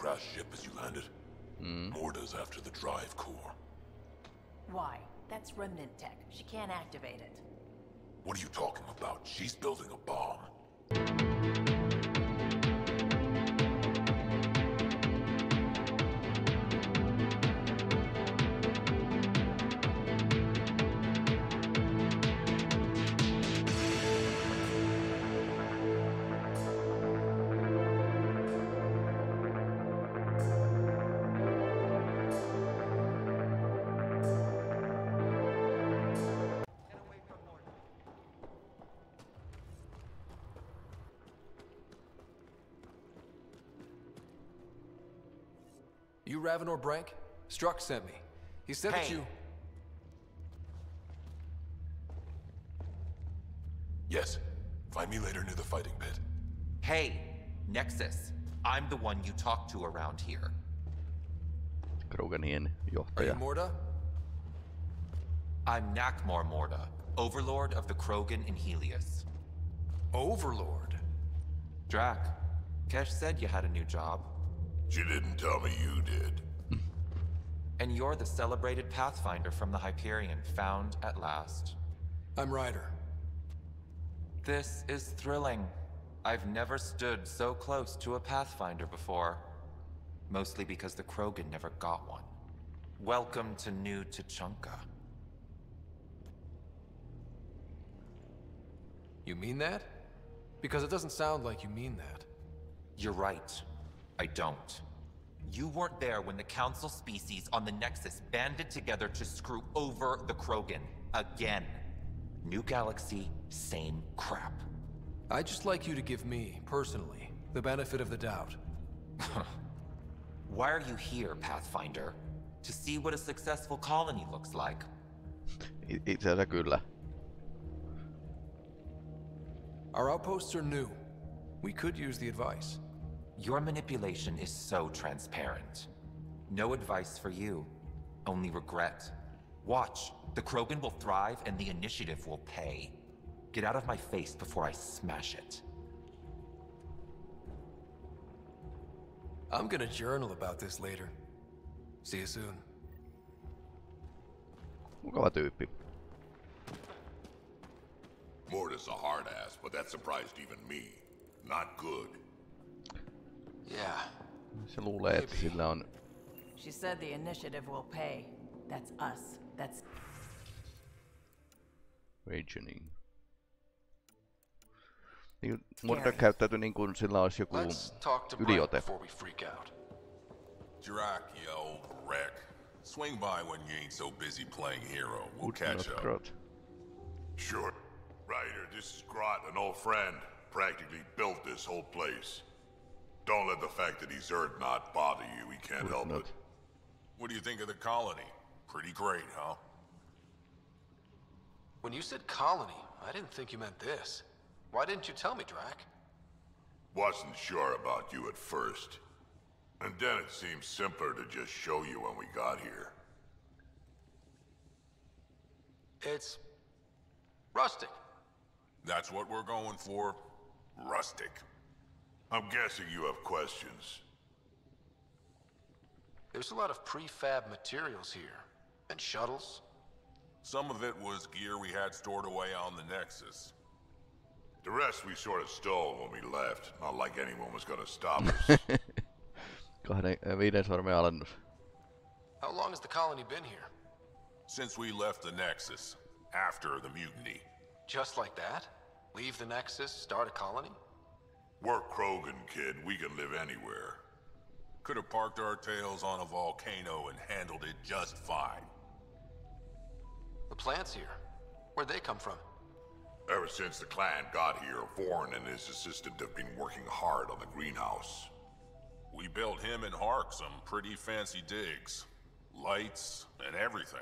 crashed ship as you landed? Hmm? Morda's after the drive core. Why? That's remnant tech. She can't activate it. What are you talking about? She's building a bomb. You Ravenor Brank? Struck sent me. He said that Hey. you. Yes. Find me later near the fighting pit. Hey, Nexus. I'm the one you talk to around here. Kroganien Are you johtaja. Morda? I'm Nakmor Morda, Overlord of the Krogan in Heleus. Overlord. Drack, Kesh said you had a new job, She didn't tell me you did. and you're the celebrated Pathfinder from the Hyperion, found at last. I'm Ryder. This is thrilling. I've never stood so close to a Pathfinder before. Mostly because the Krogan never got one. Welcome to New Tuchanka. You mean that? Because it doesn't sound like you mean that. You're right. I don't. You weren't there when the Council species on the Nexus banded together to screw over the Krogan. Again. New galaxy, same crap. I'd just like you to give me, personally, the benefit of the doubt. Why are you here, Pathfinder? To see what a successful colony looks like. I- Itse asiassa kyllä. Our outposts are new. We could use the advice. Your manipulation is so transparent. No advice for you, only regret. Watch, the Krogan will thrive and the initiative will pay. Get out of my face before I smash it. I'm gonna journal about this later. See you soon. Mukava tyyppi. Morda's a hard ass, but that surprised even me. Not good. Yeah. Se luulee, että sillä on... She said the initiative will pay. That's us. That's Regioning. Niin, Murta Gary. käyttäytyi niin kuin sillä olisi joku Let's talk to yliote. before we freak out. Jirak, you old wreck. Swing by when you ain't so busy playing hero. We'll catch up. Grot. Sure. Ryder, this is Grot, an old friend. Practically built this whole place. Don't let the fact that he's Earth not bother you. He can't help Not. it. What do you think of the colony? Pretty great, huh? When you said colony, I didn't think you meant this. Why didn't you tell me, Drack? Wasn't sure about you at first. And then it seemed simpler to just show you when we got here. It's rustic. That's what we're going for. Rustic. I'm guessing you have questions. There's a lot of prefab materials here. And shuttles. Some of it was gear we had stored away on the Nexus. The rest we sort of stole when we left. Not like anyone was gonna stop us. Kahden, viiden sormen alennus. How long has the colony been here? Since we left the Nexus, after the mutiny. Just like that? Leave the Nexus, start a colony? We're Krogan, kid. We can live anywhere. Could have parked our tails on a volcano and handled it just fine. The plants here. Where'd they come from? Ever since the clan got here, Vorn and his assistant have been working hard on the greenhouse. We built him and Hark some pretty fancy digs. Lights and everything.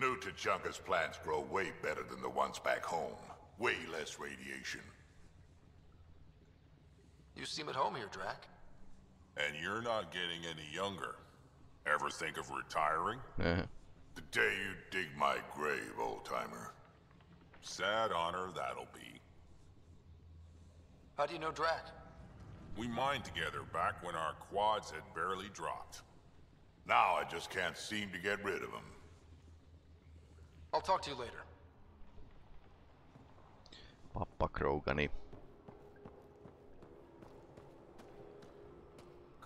New Tuchanka's plants grow way better than the ones back home. Way less radiation. You seem at home here, Drack. And you're not getting any younger. Ever think of retiring? Äh, The day you dig my grave, old timer. Sad honor that'll be. How do you know Drack? We mined together back when our quads had barely dropped. Now I just can't seem to get rid of him. I'll talk to you later. Pappa Krogani.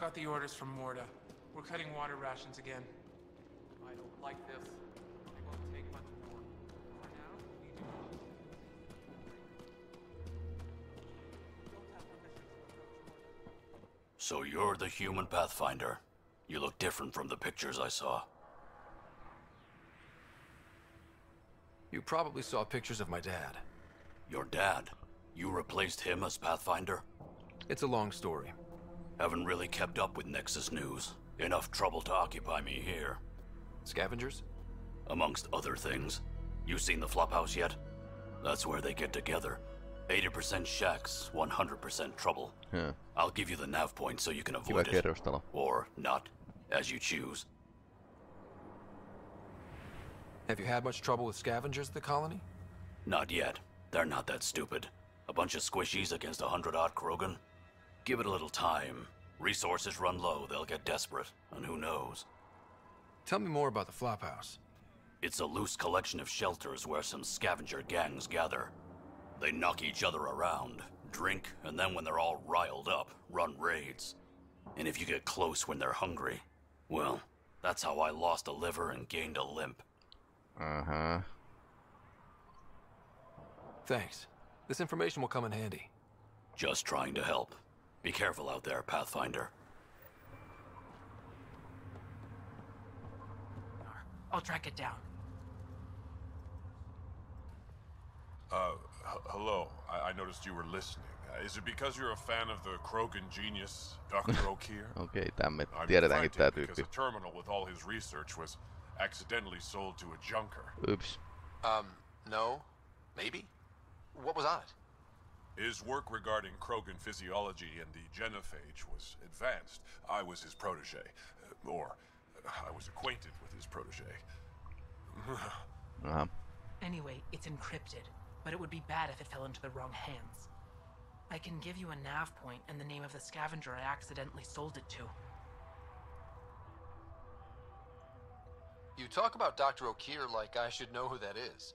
Got the orders from Morda. We're cutting water rations again. I don't like this. It won't take much more. For now, we do not. So you're the human Pathfinder. You look different from the pictures I saw. You probably saw pictures of my dad. Your dad. You replaced him as Pathfinder? It's a long story. Haven't really kept up with Nexus news. Enough trouble to occupy me here. Scavengers? Amongst other things. You seen the flophouse yet? That's where they get together. 80% shacks, 100% trouble. Huh. I'll give you the nav point so you can avoid it. kerrostalo. Or not, as you choose. Have you had much trouble with scavengers at the colony? Not yet. They're not that stupid. A bunch of squishies against a hundred odd Krogan? Give it a little time. Resources run low, they'll get desperate, and who knows? Tell me more about the flophouse. It's a loose collection of shelters where some scavenger gangs gather. They knock each other around, drink, and then when they're all riled up, run raids. And if you get close when they're hungry, well, that's how I lost a liver and gained a limp. Uh-huh. Thanks. This information will come in handy. Just trying to help. Be careful out there, Pathfinder. I'll track it down. Uh, hello. I-, I noticed you were listening. Uh, is it because you're a fan of the Krogan genius, Dr. Okeer? Okei, tämme. I'm Tiedetäänkin tää frantic because a terminal with all his research was accidentally sold to a junker. Oops. Um, no. Maybe? What was on it? His work regarding Krogan physiology and the genophage was advanced. I was his protege. Uh, or, uh, I was acquainted with his protege. Aha. Anyway, it's encrypted, but it would be bad if it fell into the wrong hands. I can give you a nav point and the name of the scavenger I accidentally sold it to. You talk about Dr. Okeer like I should know who that is.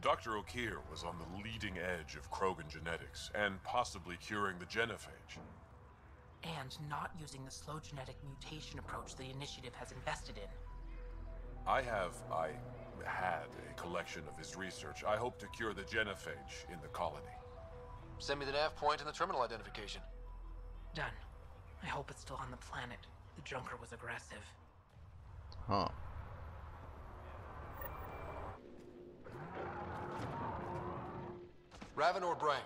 Dr. Okeer was on the leading edge of Krogan genetics and possibly curing the genophage. And not using the slow genetic mutation approach the initiative has invested in. I have, I had a collection of his research. I hope to cure the genophage in the colony. Send me the nav point and the terminal identification. Done. I hope it's still on the planet. The Junker was aggressive. Huh. Ravenor Brank.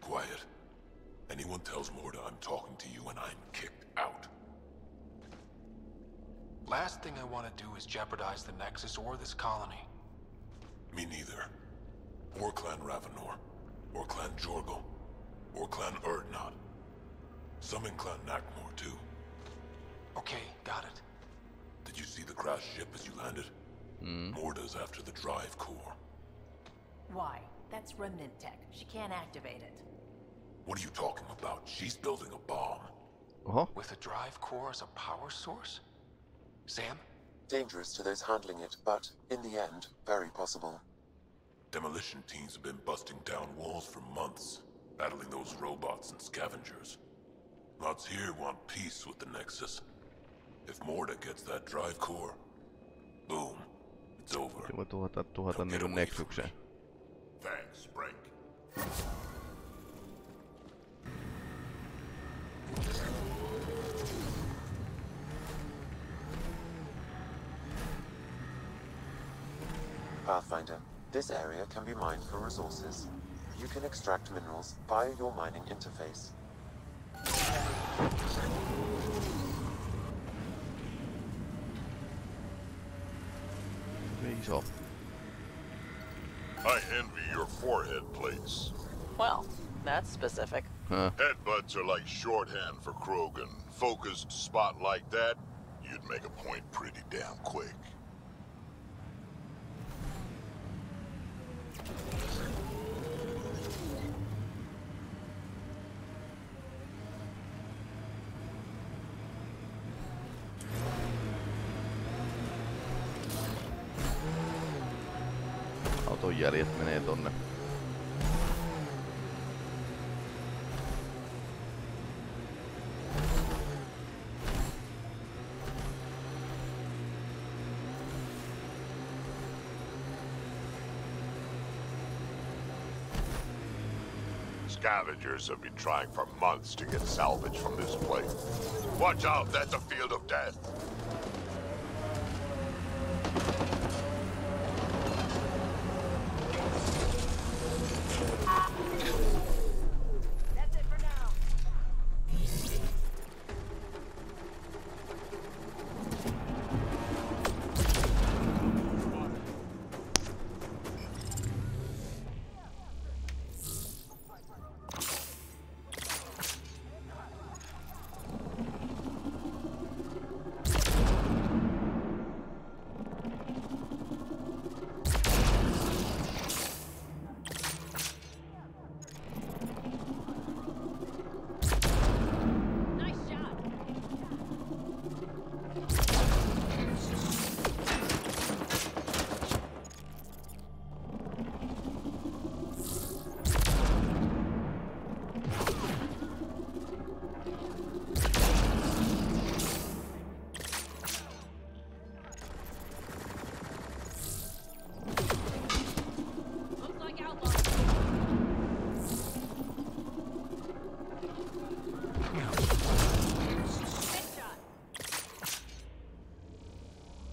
Quiet. Anyone tells Morda I'm talking to you and I'm kicked out. Last thing I want to do is jeopardize the Nexus or this colony. Me neither. Or Clan Ravenor. Or Clan Jorgal. Or Clan Urdnot. Some in Clan Nakmor, too. Okay, got it. Did you see the crashed ship as you landed? Hmm? Morda's after the drive core. Why? That's remnant tech. She can't activate it. What are you talking about? She's building a bomb. Oho. With a drive core as a power source? Sam? Dangerous to those handling it, but in the end, very possible. Demolition teams have been busting down walls for months, battling those robots and scavengers. Lots here want peace with the Nexus. If Morda gets that drive core, boom, it's over. Se voi tuhota, tuhota Don't get niinku away from me. Thanks, Brink. Pathfinder, this area can be mined for resources. You can extract minerals via your mining interface. Iso. I envy your forehead plates. Well, that's specific. Huh. Headbutts are like shorthand for Krogan. Focused spot like that, you'd make a point pretty damn quick. Jäljet menee tonne. Scavengers have been trying for months to get salvage from this place. Watch out, that's a field of death.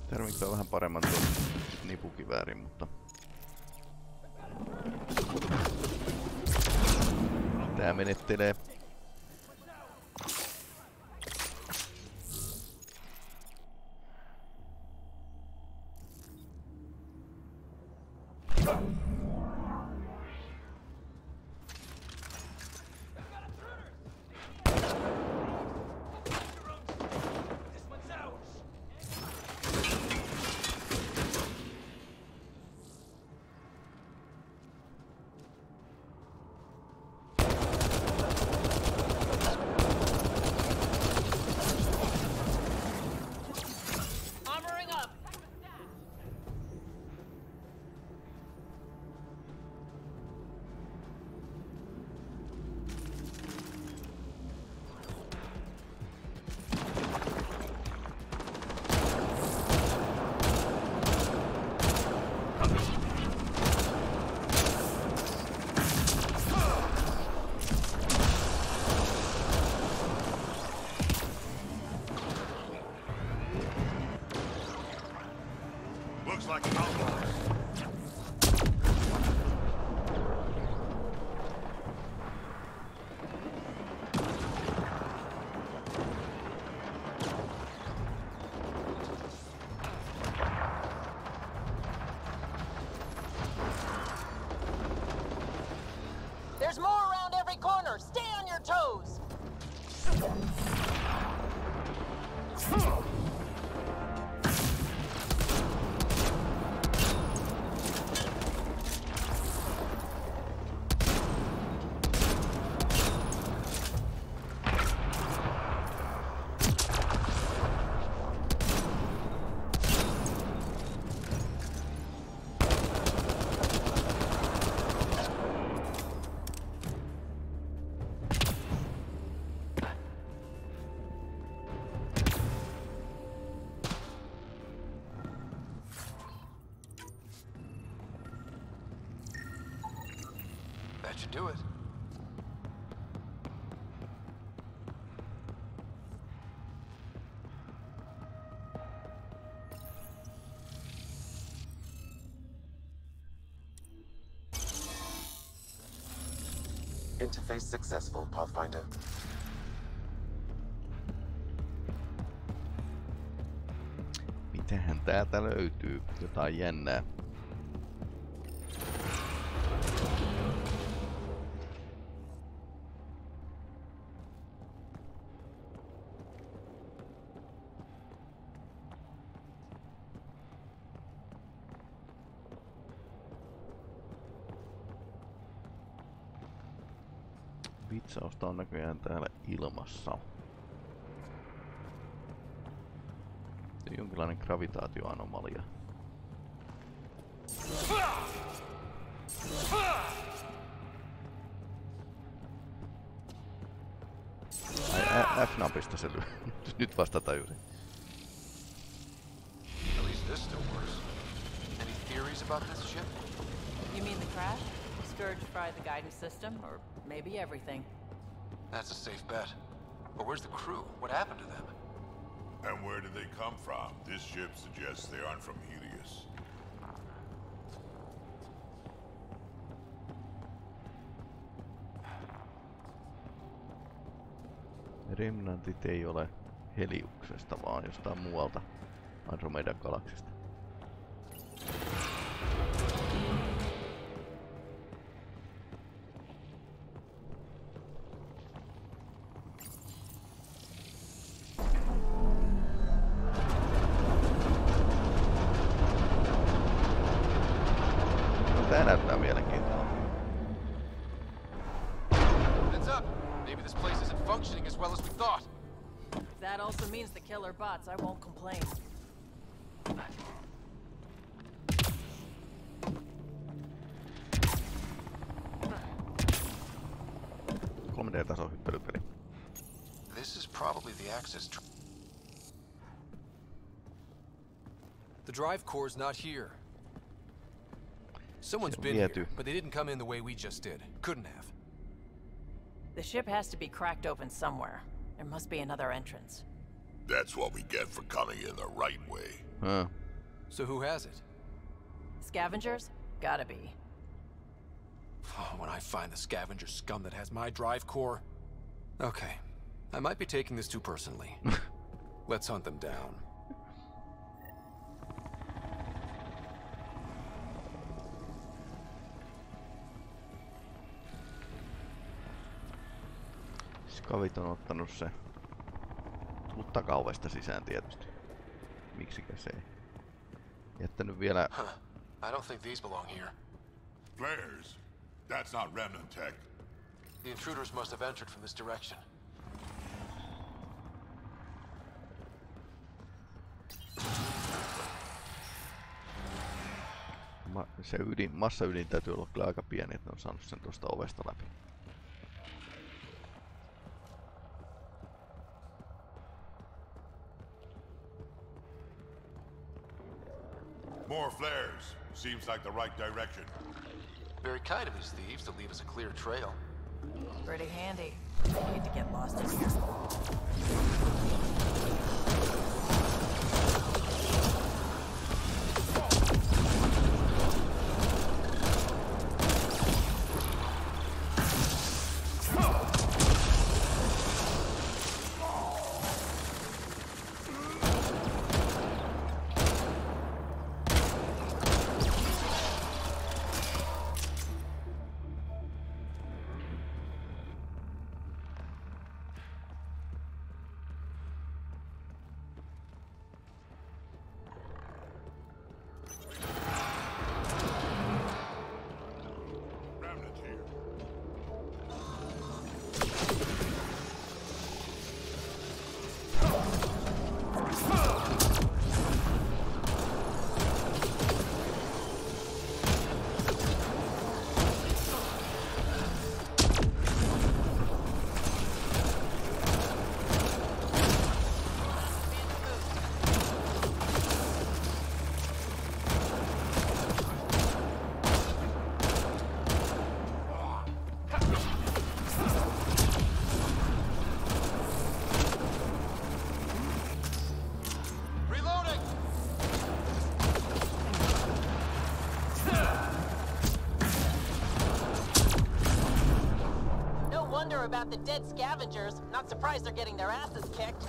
Termikko on vähän paremman tuon nipukiväärin, mutta... Tää menettelee. Do it. Interface successful, Pathfinder. Mitähän täältä löytyy? Jotain jännää. On näköjään täällä ilmassa. Se on jonkinlainen gravitaatioanomalia. Ai, F-napista se lyö. Nyt vasta tajusin. At least this still works. Any theories about this ship? You mean the crash? Scourge fried the guidance system, or maybe everything. That's a safe bet. But where's the crew? What happened to them? And where did they come from? This ship suggests they aren't from Heleus. Remnantit ei ole Heliuksesta, vaan jostain muualta Andromedan galaksista. Näyttää mielenkiintoista. Heads up! Maybe this place isn't functioning as well as we thought. If that also means the killer bots, I won't complain. 3D-tason hyppelypeli. This is probably the access tr- The drive core's not here. Someone's Se been viety. here, but they didn't come in the way we just did. Couldn't have. The ship has to be cracked open somewhere. There must be another entrance. That's what we get for coming in the right way. Huh. So who has it? Scavengers? Gotta be. Oh, when I find the scavenger scum that has my drive core. Okay. I might be taking this too personally. Let's hunt them down. Skavit on ottanut se. Tullut takaovesta sisään tietysti. Miksikä se ei. Jättänyt vielä... Huh. I don't think these belong here. Flares. That's not remnant tech. The intruders must have entered from this direction. Ma se ydin, massaydin täytyy olla kyllä aika pieni, että ne on saanut sen tuosta ovesta läpi. More flares. Seems like the right direction. Very kind of these thieves to leave us a clear trail. Pretty handy. I hate to get lost in here. About the dead scavengers. Not surprised they're getting their asses kicked.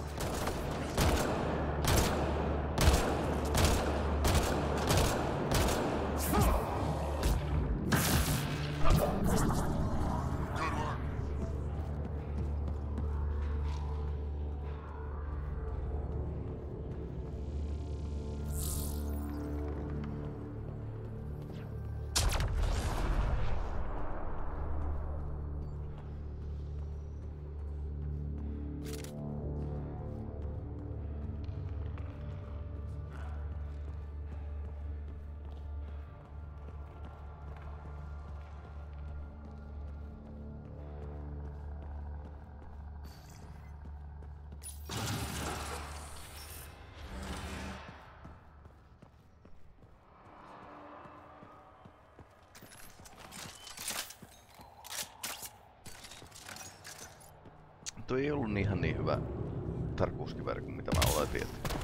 Tuo ei ollut ihan niin hyvä tarkkuuskivääri kuin mitä mä oletin. Että...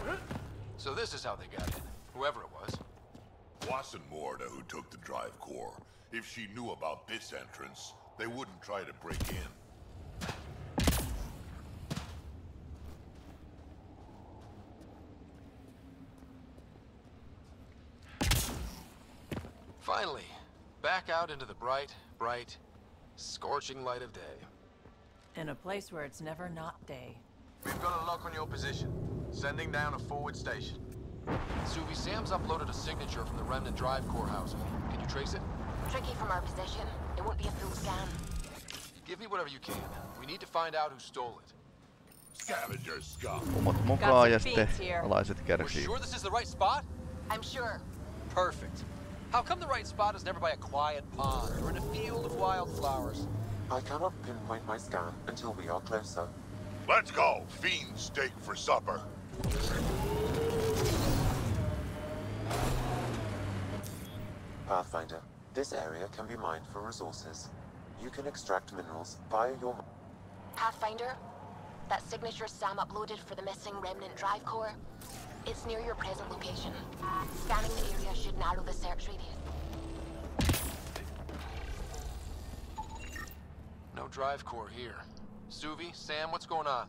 So this is how they got in, whoever it was. Wasn't Morda who took the drive core. If she knew about this entrance, they wouldn't try to break in. Finally, back out into the bright, bright, scorching light of day. In a place where it's never not day. We've got a lock on your position. Sending down a forward station. Suvi, Sam's uploaded a signature from the Remnant Drive core housing. Can you trace it? Tricky from our position. It won't be a full scan. Give me whatever you can. We need to find out who stole it. Scavenger scum. Omat mukaan ja sitten here. alaiset We're kärsii. sure this is the right spot? I'm sure. Perfect. How come the right spot is never by a quiet pond or in a field of wildflowers? I cannot pinpoint my scan until we are closer. Let's go. Fiend steak for supper. Pathfinder, this area can be mined for resources. You can extract minerals via your... Pathfinder, that signature Sam uploaded for the missing remnant drive core, it's near your present location. Scanning the area should narrow the search radius. Drive core here. Suvi, Sam, what's going on?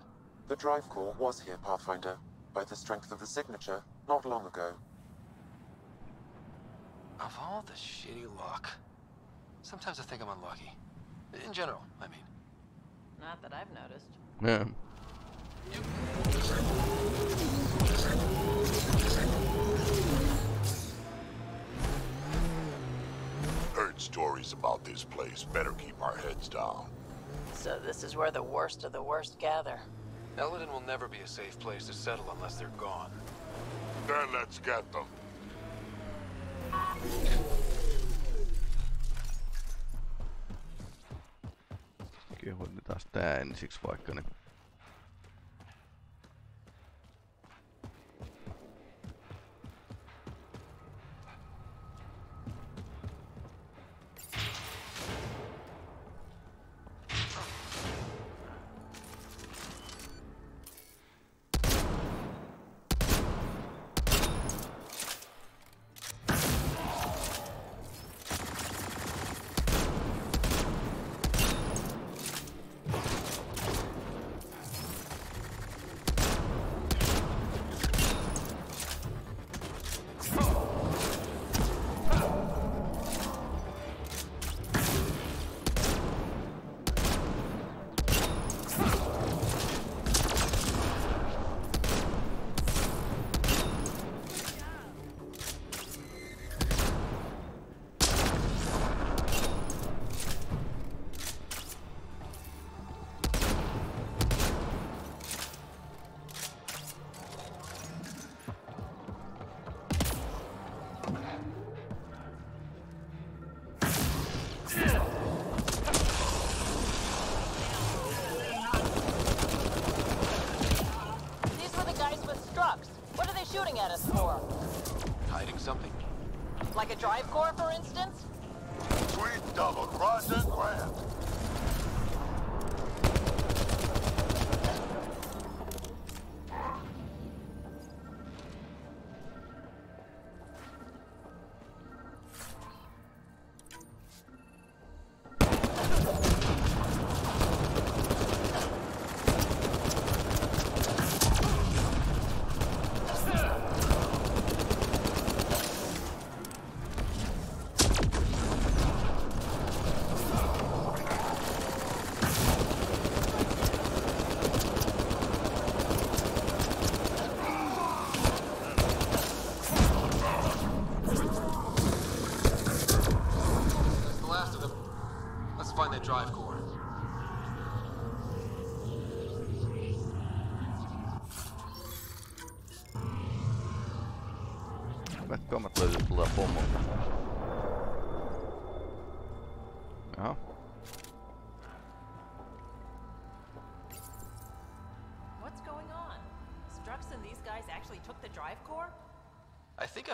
The drive core was here, Pathfinder, by the strength of the signature not long ago. Of all the shitty luck. Sometimes I think I'm unlucky. In general, I mean. Not that I've noticed. Yeah. Heard stories about this place. Better keep our heads down. So this is where the worst of the worst gather. Elaaden will never be a safe place to settle unless they're gone. Then let's get them. Hoidetaan tää ensiksi vaikka, niin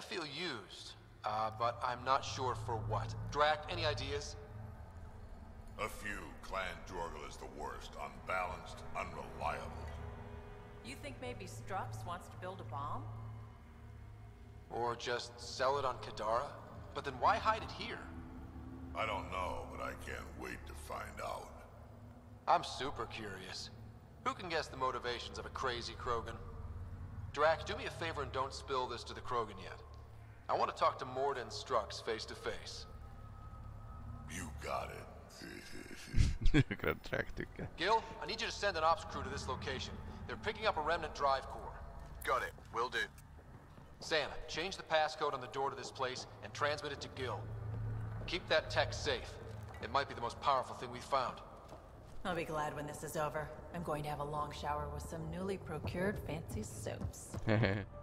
feel used, uh, but I'm not sure for what. Drack, any ideas? A few. Clan Jorgal is the worst. Unbalanced, unreliable. You think maybe Strux wants to build a bomb? Or just sell it on Kadara? But then why hide it here? I don't know, but I can't wait to find out. I'm super curious. Who can guess the motivations of a crazy Krogan? Drack, do me a favor and don't spill this to the Krogan yet. I want to talk to Morden Strux face to face. You got it. Kyllä Gil, I need you to send an ops crew to this location. They're picking up a remnant drive core. Got it. Will do. Santa, change the passcode on the door to this place and transmit it to Gil. Keep that tech safe. It might be the most powerful thing we've found. I'll be glad when this is over. I'm going to have a long shower with some newly procured fancy soaps.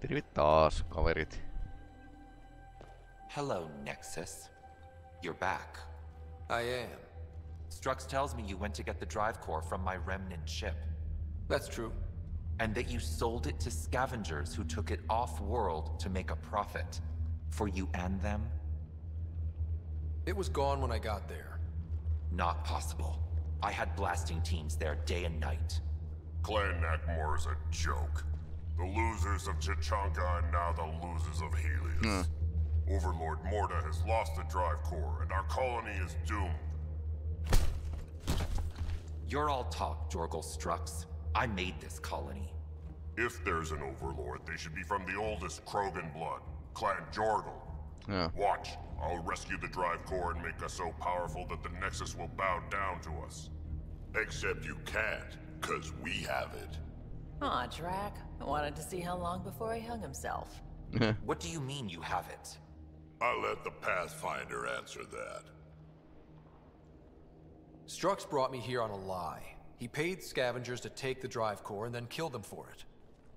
Tervit taas, kaverit. Hello, Nexus. You're back. I am. Strux tells me you went to get the drive core from my remnant ship. That's true. And that you sold it to scavengers who took it off-world to make a profit. For you and them? It was gone when I got there. Not possible. I had blasting teams there day and night. Clan Nakmor is a joke. The losers of Tuchanka and now the losers of Heleus. Hmm. Overlord Morda has lost the drive core, and our colony is doomed. You're all talk, Jorgal Strux. I made this colony. If there's an overlord, they should be from the oldest Krogan blood, Clan Jorgal. Yeah. Watch, I'll rescue the drive core and make us so powerful that the Nexus will bow down to us. Except you can't, cause we have it. Aw, Drack. I wanted to see how long before he hung himself. What do you mean you have it? I'll let the Pathfinder answer that. Strux brought me here on a lie. He paid scavengers to take the drive core and then killed them for it.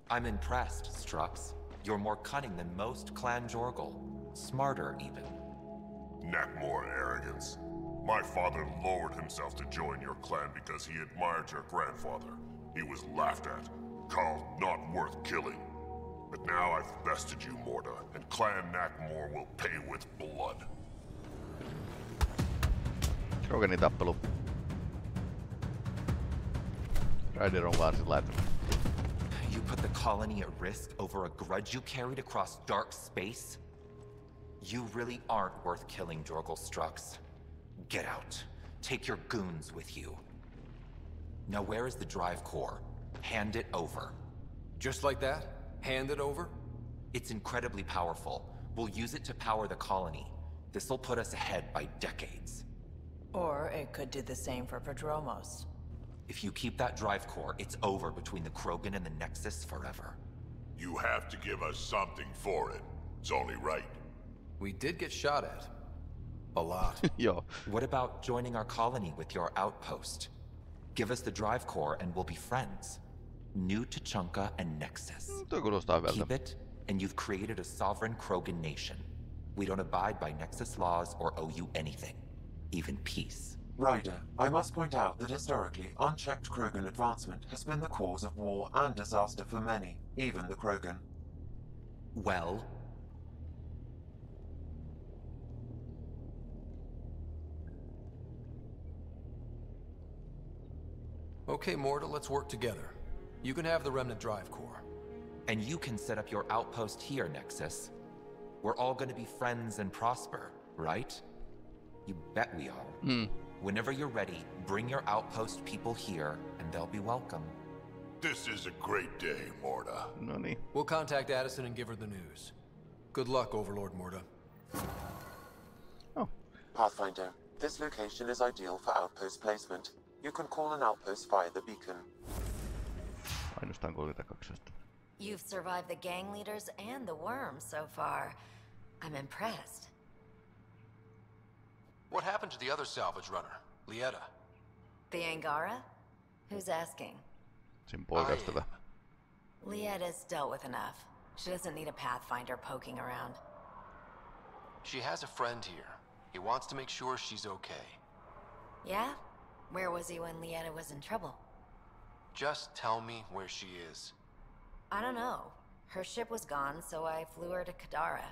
I'm impressed, Strux. You're more cunning than most Clan Jorgal. Smarter, even. Nakmor arrogance. My father lowered himself to join your clan because he admired your grandfather. He was laughed at, called not worth killing. But now I've bested you, Morda, and Clan Nakmor will pay with blood. Krogenin tappelu. Ryder on vaan sillä että You put the colony at risk over a grudge you carried across dark space? You really aren't worth killing, Jorgal Strux. Get out. Take your goons with you. Now where is the drive core? Hand it over. Just like that? Hand it over? It's incredibly powerful. We'll use it to power the colony. This'll put us ahead by decades. Or it could do the same for Verdromos. If you keep that drive core, it's over between the Krogan and the Nexus forever. You have to give us something for it. It's only right. We did get shot at. A lot. Joo. What about joining our colony with your outpost? Give us the drive core and we'll be friends. New Tuchanka and Nexus. Toi kuulostaa hyvältä. Keep it, and you've created a sovereign Krogan nation. We don't abide by Nexus laws or owe you anything, even peace. Ryder, I must point out that historically, unchecked Krogan advancement has been the cause of war and disaster for many, even the Krogan. Well, Okay, Morda, let's work together. You can have the remnant drive core. and you can set up your outpost here, Nexus. We're all gonna be friends and prosper, right? You bet we are. Hmm. Whenever you're ready, bring your outpost people here, and they'll be welcome. This is a great day, Morda. No. We'll contact Addison and give her the news. Good luck, Overlord Morda. Oh. Pathfinder, this location is ideal for outpost placement. You can call an outpost via the beacon. Ainoastaan 32 asti. You've survived the gang leaders and the worms so far. I'm impressed. What happened to the other salvage runner, Lieta? The Angara? Who's asking? Sin poikaystävä. Lietta's dealt with enough. She doesn't need a Pathfinder poking around. She has a friend here. He wants to make sure she's okay. Yeah? Where was he when Lietta was in trouble? Just tell me where she is. I don't know. Her ship was gone, so I flew her to Kadara.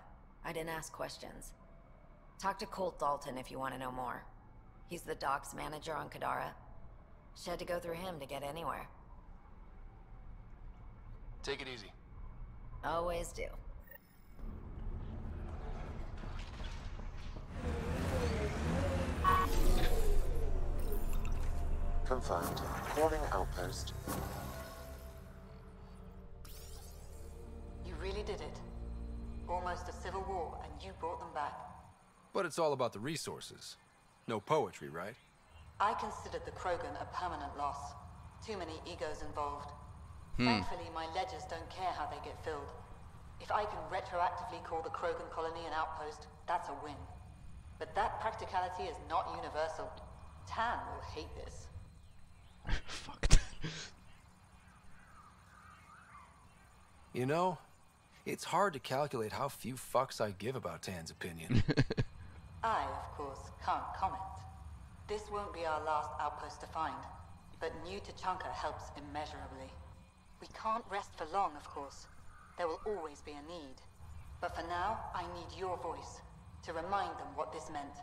I didn't ask questions. Talk to Colt Dalton if you want to know more. He's the docks manager on Kadara. She had to go through him to get anywhere. Take it easy. Always do. Confirmed. Calling outpost. You really did it. Almost a civil war, and you brought them back. But it's all about the resources. No poetry, right? I considered the Krogan a permanent loss. Too many egos involved. Hmm. Thankfully, my ledgers don't care how they get filled. If I can retroactively call the Krogan colony an outpost, that's a win. But that practicality is not universal. Tann will hate this. You know, it's hard to calculate how few fucks I give about Tann's opinion. I, of course, can't comment. This won't be our last outpost to find, but New Tuchanka helps immeasurably. We can't rest for long, of course. There will always be a need. But for now, I need your voice to remind them what this meant.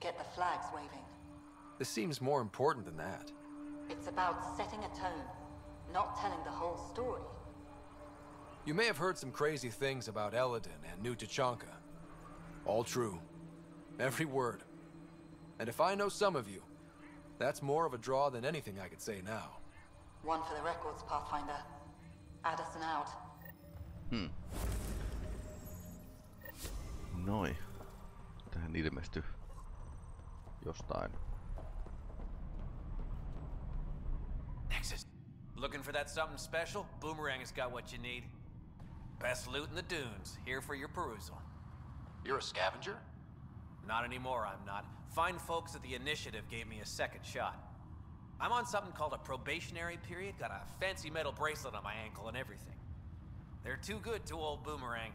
Get the flags waving. this seems more important than that. It's about setting a tone, not telling the whole story. You may have heard some crazy things about Elaaden and New Tuchanka. All true. Every word. And if I know some of you, that's more of a draw than anything I could say now. One for the records, Pathfinder. Addison out. Hmm. Noi. Tähän ilmestyi jostain. Nexus. Looking for that something special? Boomerang has got what you need. Best loot in the dunes, here for your perusal. You're a scavenger? Not anymore, I'm not. Fine folks at the Initiative gave me a second shot. I'm on something called a probationary period, got a fancy metal bracelet on my ankle and everything. They're too good to old Boomerang.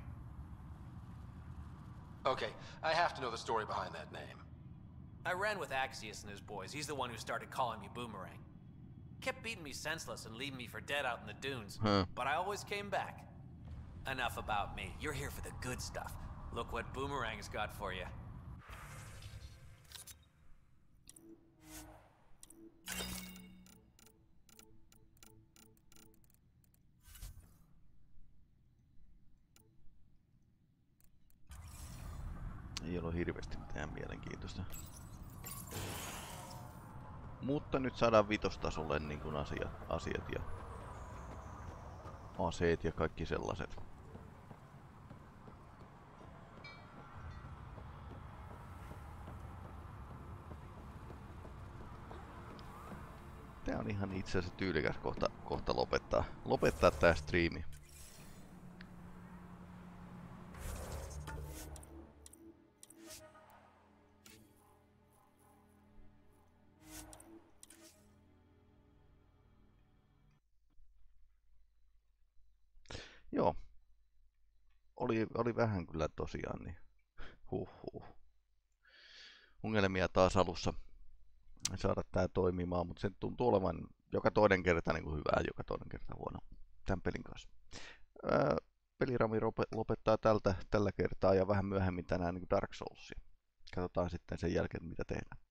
Okay, I have to know the story behind that name. I ran with Axius and his boys. He's the one who started calling me Boomerang. Kept beating me senseless and leaving me for dead out in the dunes. Huh. But I always came back. Enough about me. You're here for the good stuff. Look what Boomerang's got for you. Ei ollut hirveästi mitään mielenkiintoista. Mutta nyt saadaan vitostasolle niin kuin asiat, asiat ja aseet ja kaikki sellaiset. Tää on ihan itse asiassa tyylikäs kohta, kohta lopettaa, lopettaa tää striimi. Oli, vähän kyllä tosiaan, niin huhhuh. Ongelmia taas alussa saada tää toimimaan, mutta se tuntuu olevan joka toinen kerta niin kuin hyvää, joka toinen kerta huono tämän pelin kanssa. Ää, pelirami lope- lopettaa tältä, tällä kertaa ja vähän myöhemmin tänään niin Dark Soulsia. Katsotaan sitten sen jälkeen, mitä tehdään.